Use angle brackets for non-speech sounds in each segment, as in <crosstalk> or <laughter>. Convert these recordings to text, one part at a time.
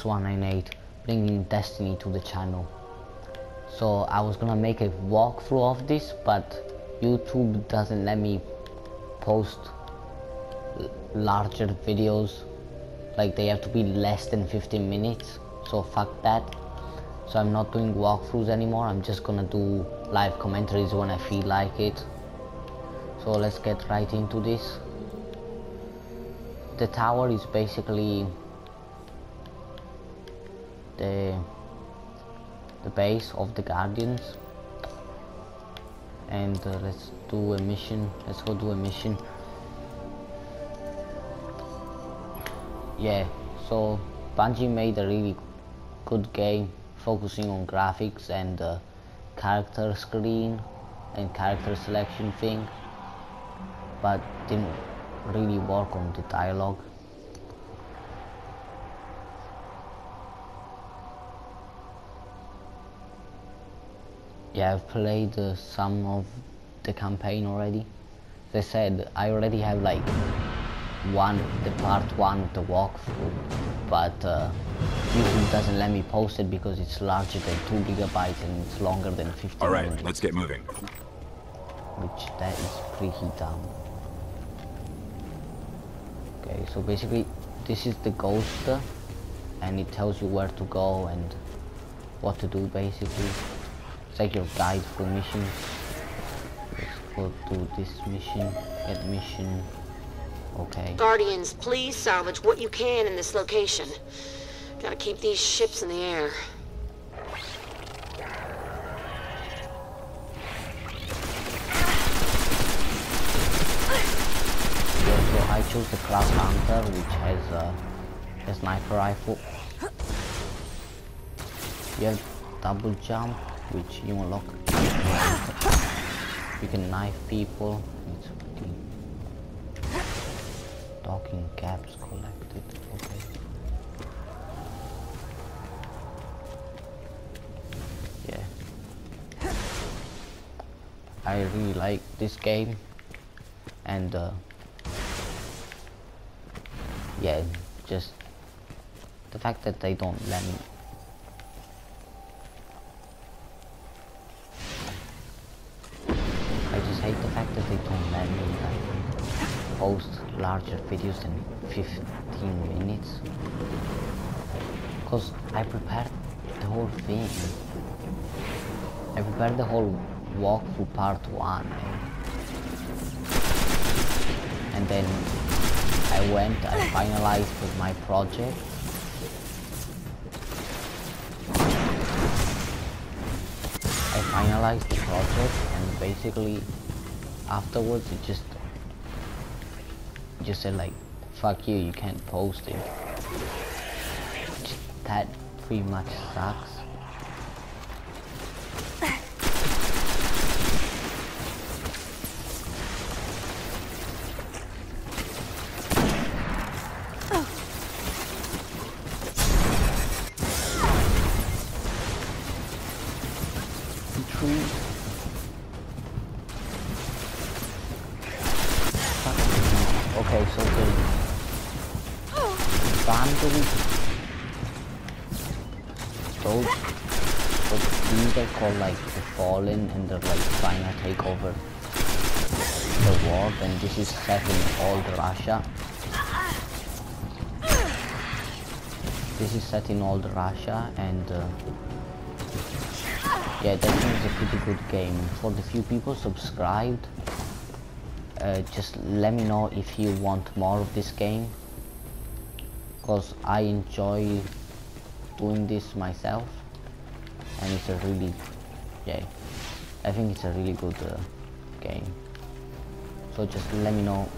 X198 bringing Destiny to the channel. So I was gonna make a walkthrough of this but YouTube doesn't let me post larger videos. Like they have to be less than 15 minutes so fuck that. So I'm not doing walkthroughs anymore. I'm just gonna do live commentaries when I feel like it. So let's get right into this. The tower is basically the the base of the guardians. And uh, let's do a mission. Let's go do a mission. Yeah so Bungie made a really good game focusing on graphics and uh, character screen and character selection thing but didn't really work on the dialogue yeah I've played uh, some of the campaign already. As I said I already have like one the part one of the walkthrough but uh, YouTube doesn't let me post it because it's larger than 2 gigabytes and it's longer than 15 All right, minutes, let's get moving. which that is pretty dumb. Okay so basically this is the ghost and it tells you where to go and what to do basically like your guide for missions let's go to this mission get mission okay Guardians, please salvage what you can in this location. Gotta keep these ships in the air. Yeah, so I chose the class hunter which has uh, a sniper rifle. You have double jump which you unlock. You can knife people. It's pretty. Docking caps collected. Okay. Yeah. I really like this game and uh, yeah just the fact that they don't let me post larger videos than 15 minutes. Because I prepared the whole thing. I prepared the whole walkthrough part 1 and then I went, I <laughs> finalized with my project. I finalized the project and basically afterwards it just just said like fuck you, you can't post it. That pretty much sucks. Okay, so the boundary those those things are called like the fallen and they're like trying to take over the world and this is set in old Russia. This is set in old Russia and uh, yeah, that is a pretty good game. For the few people subscribed, uh, just let me know if you want more of this game. Because I enjoy doing this myself. And it's a really, yeah, I think it's a really good uh, game. So just let me know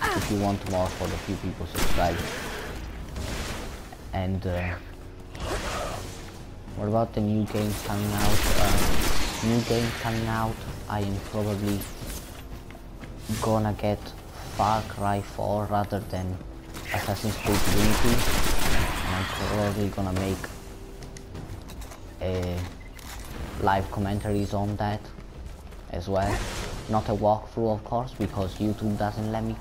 if you want more for the few people subscribed. And uh, what about the new games coming out? Uh, new game coming out, I am probably gonna get Far Cry 4 rather than Assassin's Creed Unity. I'm probably gonna make a live commentaries on that as well. Not a walkthrough of course because YouTube doesn't let me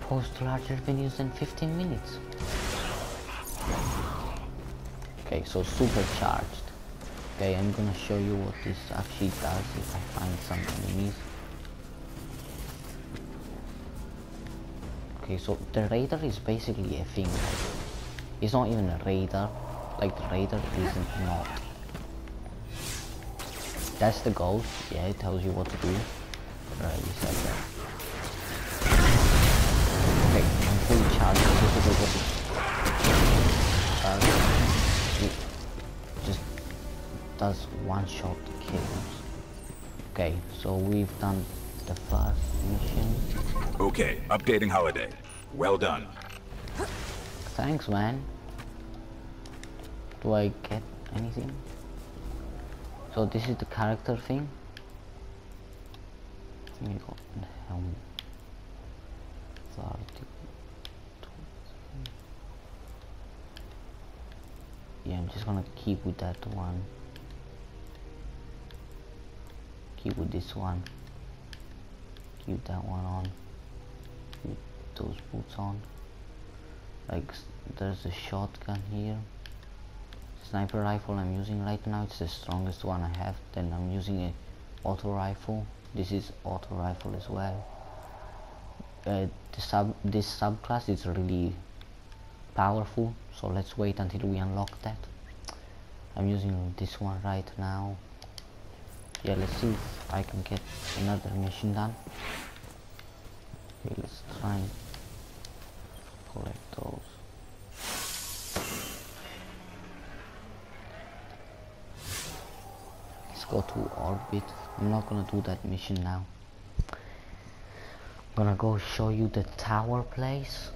post larger videos than 15 minutes. Okay, so supercharged. Okay, I'm gonna show you what this actually does if I find some enemies. Okay, so the radar is basically a thing. it's not even a radar. Like the radar isn't not. That's the goal. Yeah, it tells you what to do. Right, you said that. Okay, I'm fully charged. It. Uh, it just does one shot kills. Okay, so we've done the mission. Okay, updating holiday. Well done. Thanks, man. Do I get anything? So this is the character thing. Let me go in the helm. 30. Yeah, I'm just gonna keep with that one. Keep with this one. Keep that one on. Keep those boots on. Like, there's a shotgun here. Sniper rifle I'm using right now it's the strongest one I have. Then I'm using a auto rifle. This is auto rifle as well. Uh, the sub this subclass is really powerful so let's wait until we unlock that. I'm using this one right now yeah let's see if I can get another mission done okay let's try and collect those. Let's go to orbit. I'm not gonna do that mission now. I'm gonna go show you the tower place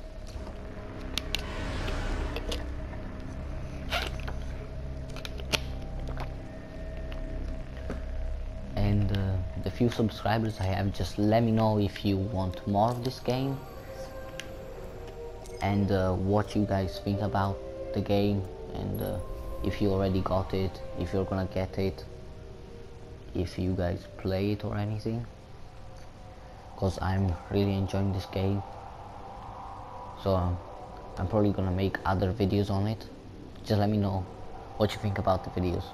few subscribers I have just let me know if you want more of this game and uh, what you guys think about the game and uh, if you already got it if you're gonna get it if you guys play it or anything. Because I'm really enjoying this game. So um, I'm probably gonna make other videos on it. Just let me know what you think about the videos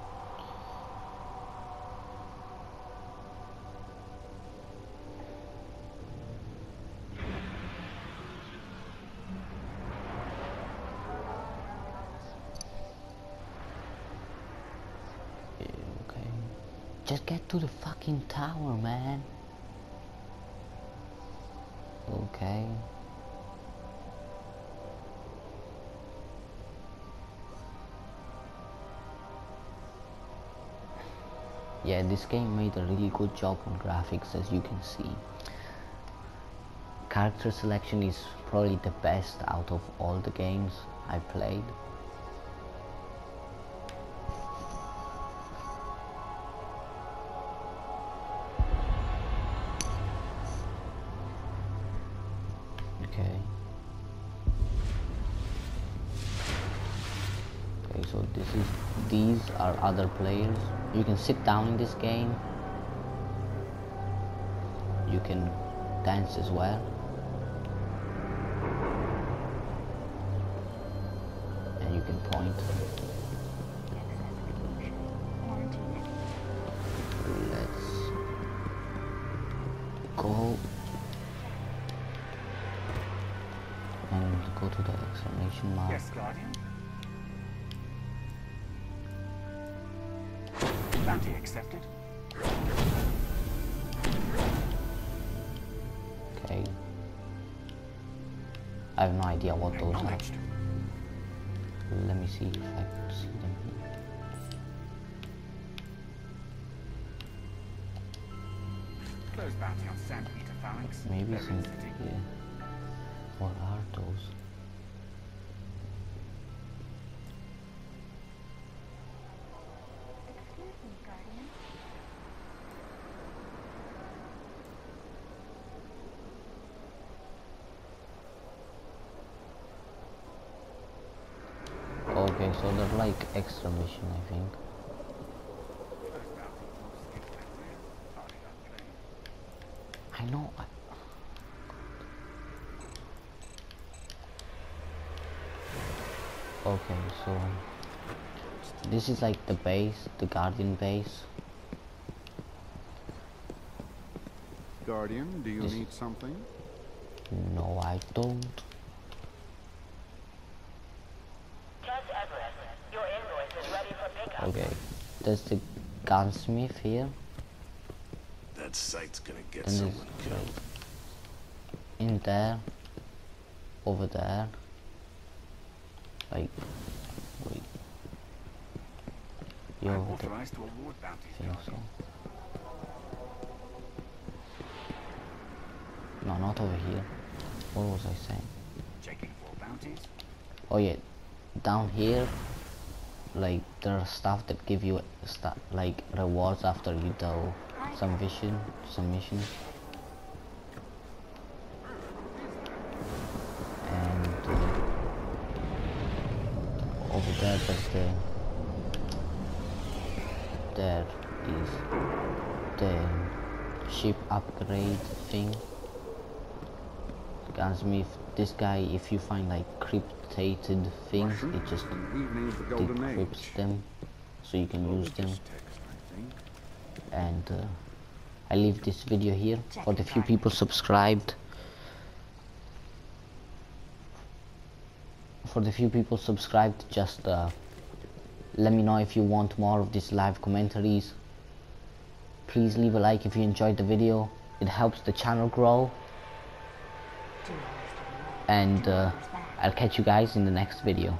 Just get to the fucking tower, man. Okay. Yeah, this game made a really good job on graphics as you can see. Character selection is probably the best out of all the games I've played. So this is these are other players. You can sit down in this game. You can dance as well. And you can point. Let's go to the exclamation mark yes, Guardian. Bounty accepted. Okay. I have no idea what those are. Let me see if I can see them here. Close bounty on San Peter Phalanx. Maybe some. Yeah. What are those? Okay, so they're like extra mission, I think. I know. I... Okay, so this is like the base, the Guardian base. Guardian, do you This- need something? No, I don't. Okay, there's the gunsmith here. That site's gonna get And someone killed. in there, over there. Like, wait. You I'm authorized to award bounties, think so. No, not over here. What was I saying? Checking for bounties. Oh yeah, down here, like there are stuff that give you stu like rewards after you do some vision, some missions. And uh, over there, there's the there is the ship upgrade thing. Gunsmith, this guy, if you find like cryptated things, it just And we've named the Golden decrypts them so you can use them. Religious text, I think. And uh, I leave this video here for the few people subscribed. For the few people subscribed, just uh, let me know if you want more of these live commentaries. Please leave a like if you enjoyed the video. It helps the channel grow. And uh, I'll catch you guys in the next video.